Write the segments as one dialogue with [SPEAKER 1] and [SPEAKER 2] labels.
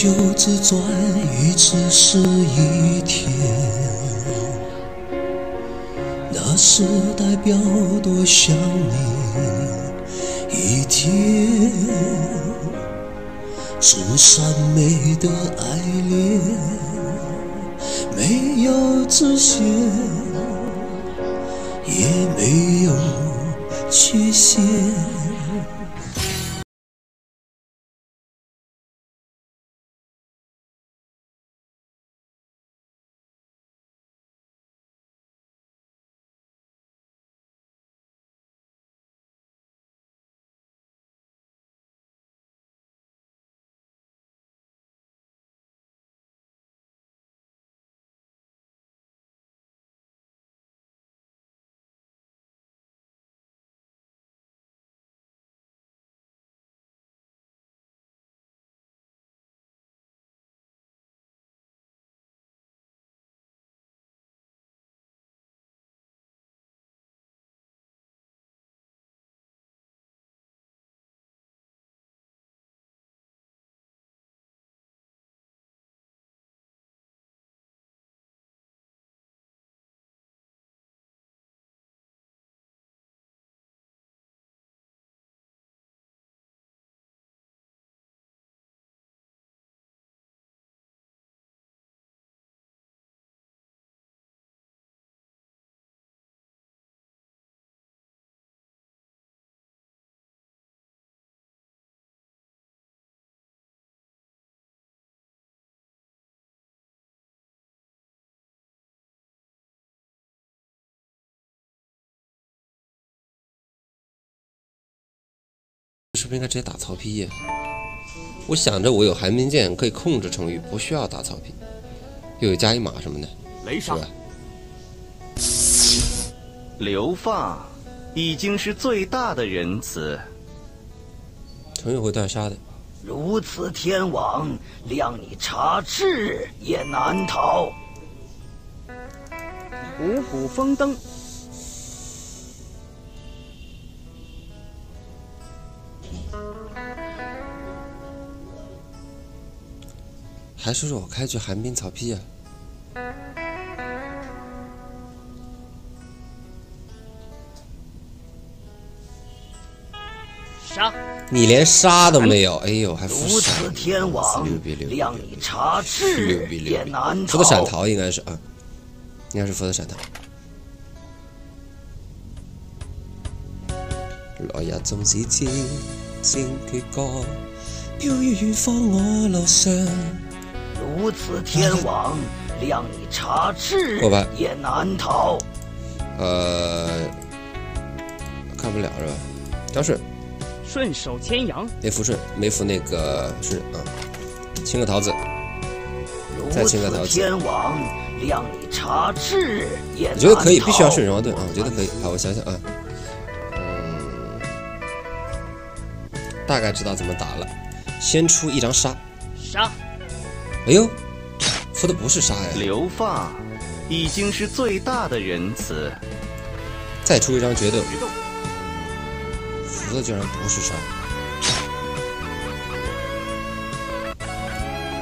[SPEAKER 1] 袖只转一次是一天，那是代表多想你一天。是善美的爱恋，没有直线，也没有缺陷。
[SPEAKER 2] 不是应该直接打曹丕呀？我想着我有寒冰剑可以控制程昱，不需要打曹丕，又有加一马什么的，是吧？
[SPEAKER 3] 流放已经是最大的仁慈。
[SPEAKER 2] 程昱会断杀的。
[SPEAKER 4] 如此天网，量你插翅也难逃。
[SPEAKER 5] 五谷丰登。
[SPEAKER 2] 还是说我开局寒冰曹丕啊？
[SPEAKER 5] 杀！
[SPEAKER 2] 你连杀都没有，哎呦，还
[SPEAKER 4] 如此天王，量你插翅也难逃。
[SPEAKER 2] 扶的闪逃应该是啊，应该是扶的闪逃。来日纵使千千阙歌，飘于远方我路上。
[SPEAKER 4] 如此天网，量你插翅也难逃。
[SPEAKER 2] 呃，看不了是吧？张顺，
[SPEAKER 5] 顺手牵羊。
[SPEAKER 2] 没扶顺，没扶那个顺啊。清个桃子，再清个桃子。
[SPEAKER 4] 天网，量你插翅也难
[SPEAKER 2] 逃。我觉得可以，必须要顺荣华盾啊！我觉得可以。好，我想想啊，嗯，大概知道怎么打了。先出一张杀。
[SPEAKER 5] 杀。
[SPEAKER 2] 哎呦，说的不是杀呀！
[SPEAKER 3] 流放已经是最大的仁慈。
[SPEAKER 2] 再出一张决斗，服的竟然不是杀。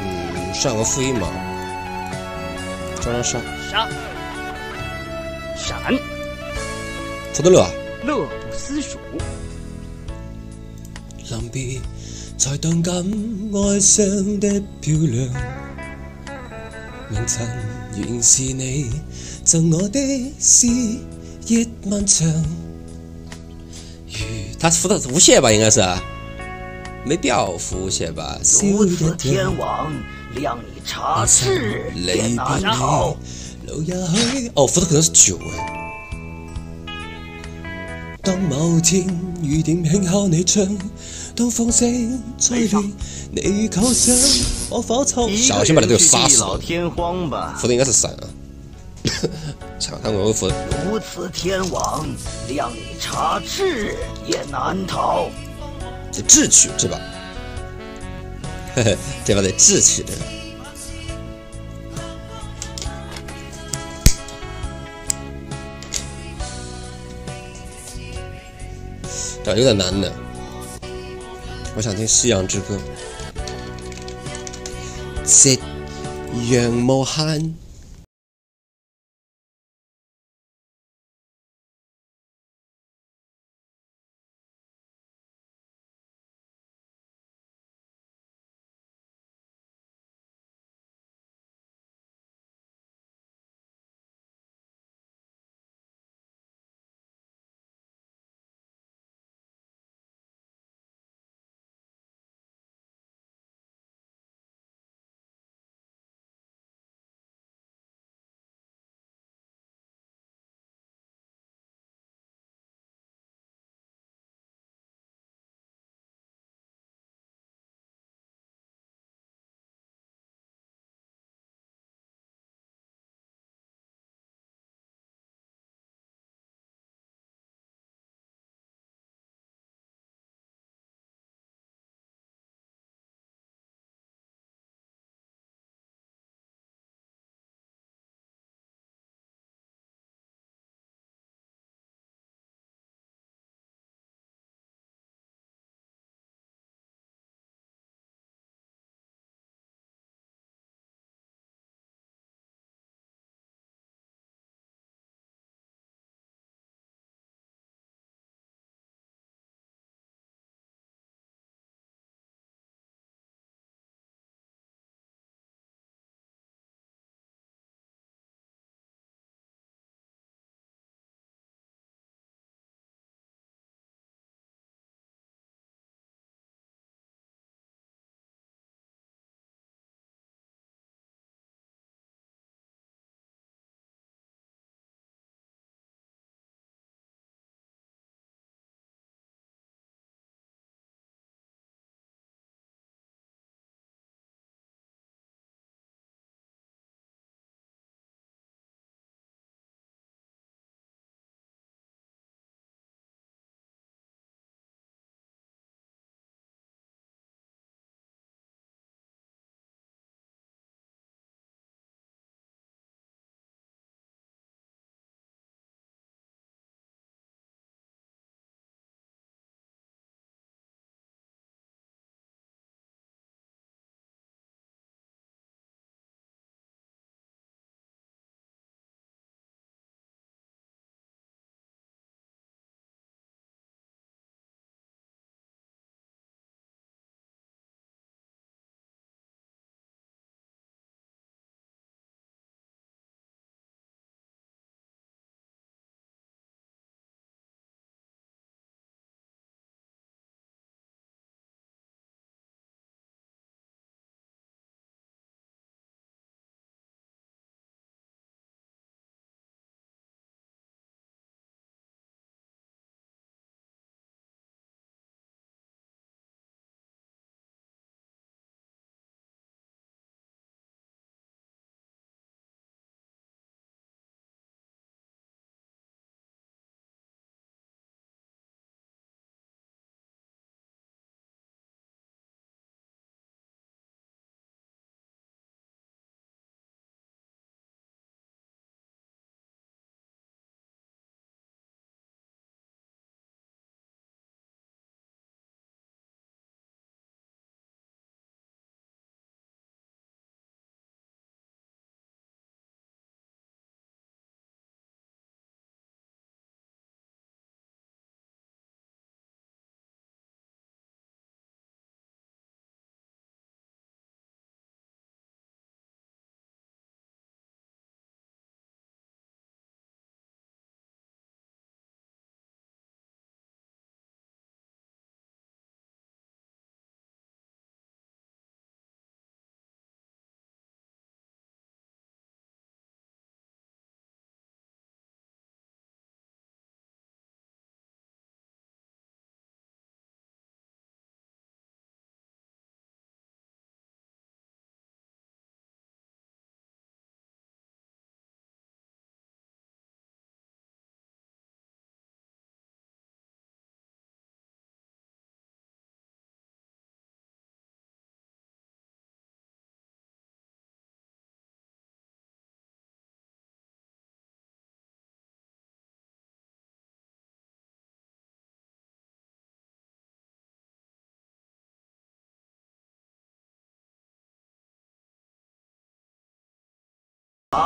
[SPEAKER 2] 嗯，上个负一马，招张杀。
[SPEAKER 5] 杀。闪。
[SPEAKER 2] 福德乐。
[SPEAKER 5] 乐不思蜀。
[SPEAKER 1] 临别。才动感哀伤的漂亮，明晨原是你赠我的诗。
[SPEAKER 2] 他扶的无懈吧？应该是，没掉扶无懈吧？
[SPEAKER 4] 如此天王，量你插翅也难逃。
[SPEAKER 2] 哦，扶的可能是九哎。
[SPEAKER 1] 当某天雨点轻敲你窗，当风声吹乱你口上，我？
[SPEAKER 2] 小心把他队友杀死！
[SPEAKER 3] 老天荒吧！
[SPEAKER 2] 扶的应该是闪啊！抢他我会扶。
[SPEAKER 4] 如此天网，量你插翅也难逃。
[SPEAKER 2] 这智取这把，嘿嘿，这把得智取这个。这有点难的，我想听《夕阳之歌》。夕阳无限。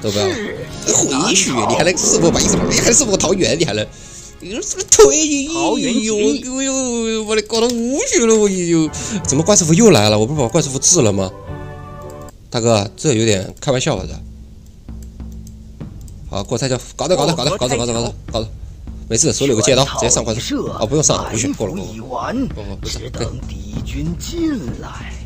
[SPEAKER 2] 对吧？回血，你还能石磨背什么？你还石磨桃园，你还能？你说是不是退役？
[SPEAKER 5] 桃园
[SPEAKER 2] 呦呦呦！我的搞到无血了，我又怎么怪师傅又来了？我不是把怪师傅治了吗？大哥，这有点开玩笑吧？这。好，过菜就搞的搞的搞的搞的搞的搞的搞的，没事，手里有个借刀，直接上怪师傅。哦，不用上，不血，过了过了。不不不是，
[SPEAKER 4] 等敌军进来。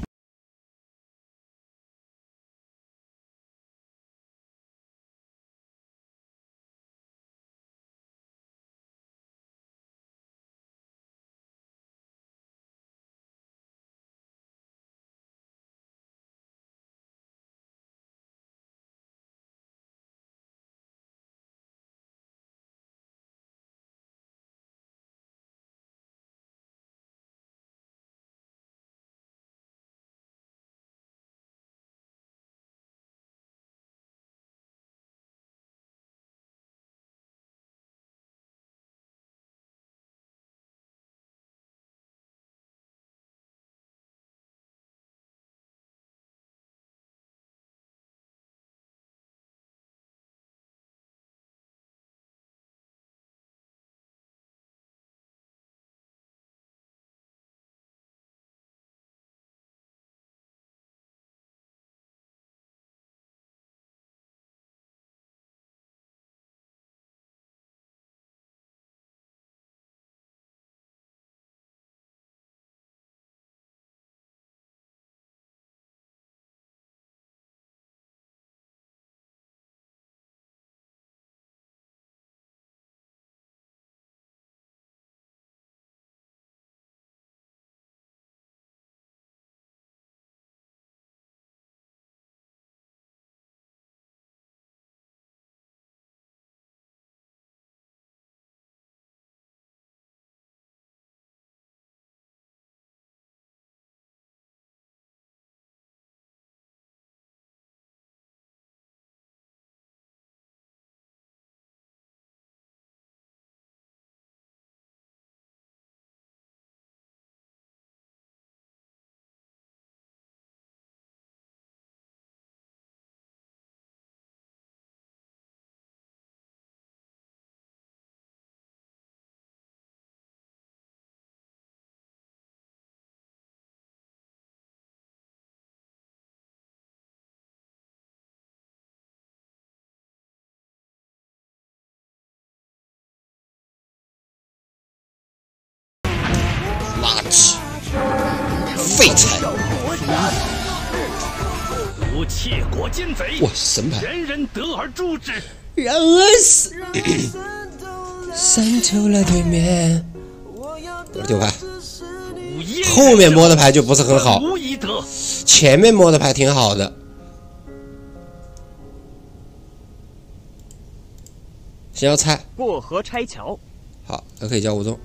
[SPEAKER 2] 废柴！
[SPEAKER 4] 无窃国奸贼！
[SPEAKER 2] 哇，神牌！
[SPEAKER 4] 人人得而诛之。
[SPEAKER 1] 让我死！山丘了对面。
[SPEAKER 2] 九牌。后面摸的牌就不是很好。前面摸的牌挺好的。先要拆。
[SPEAKER 5] 过河拆桥。
[SPEAKER 2] 好，那可以交五中。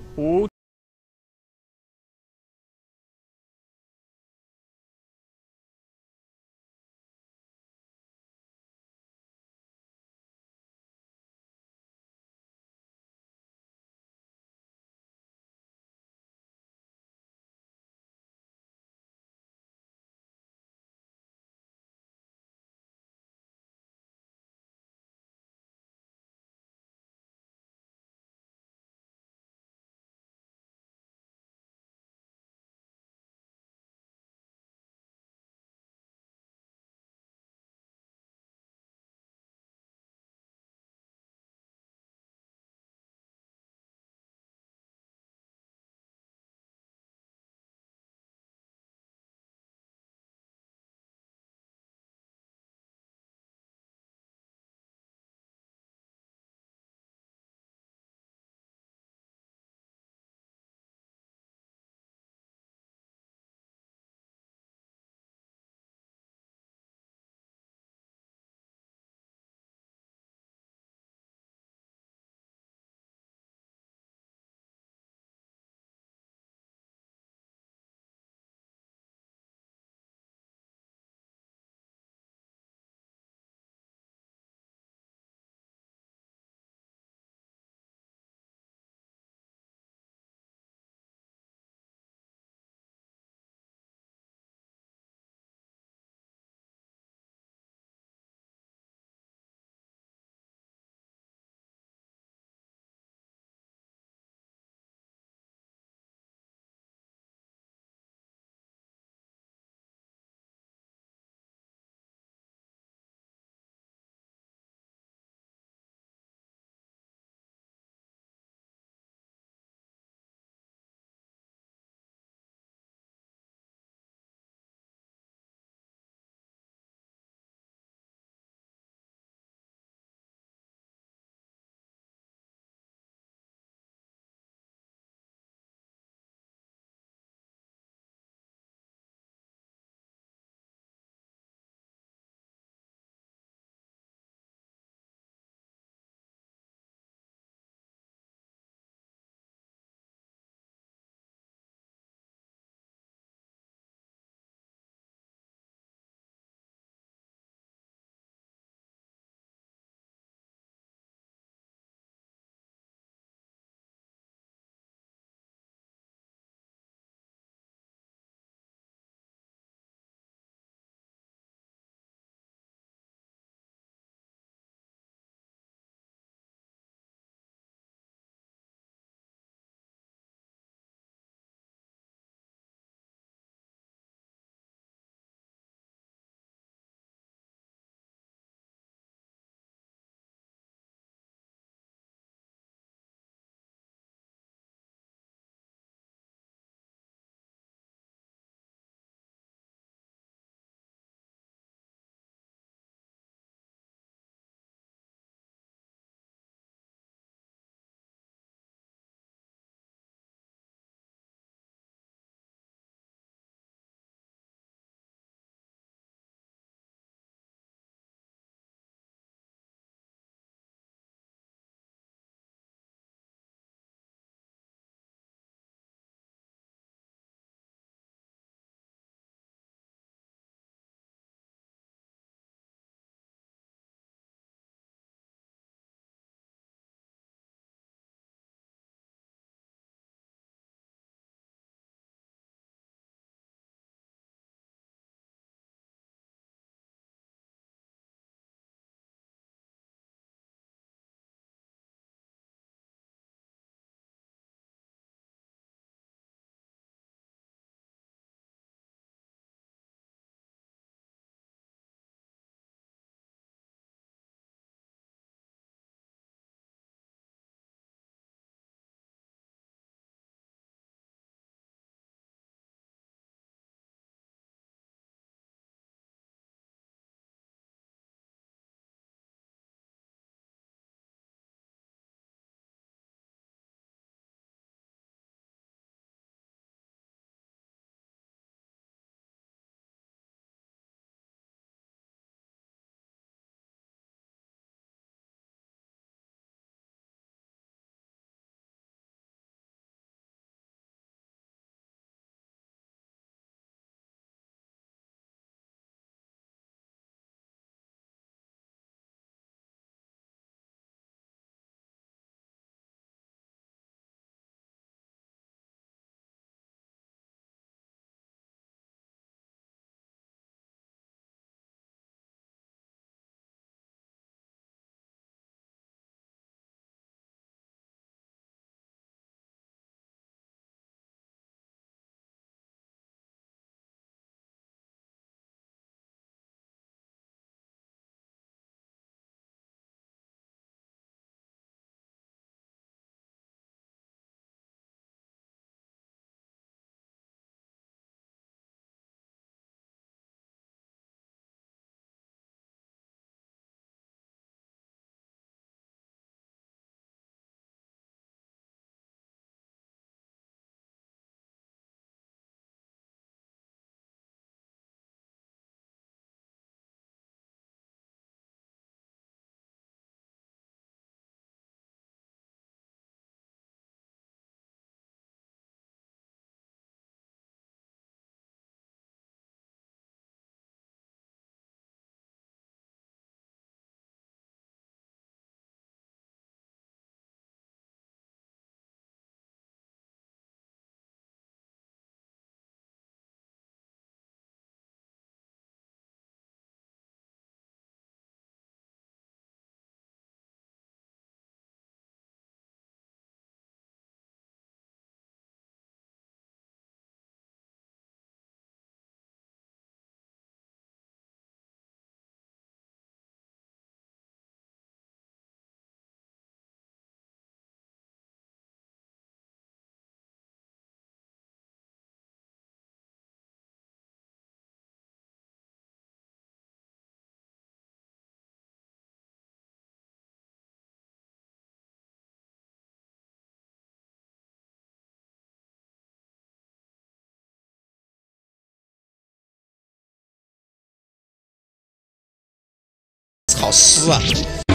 [SPEAKER 2] 好湿啊！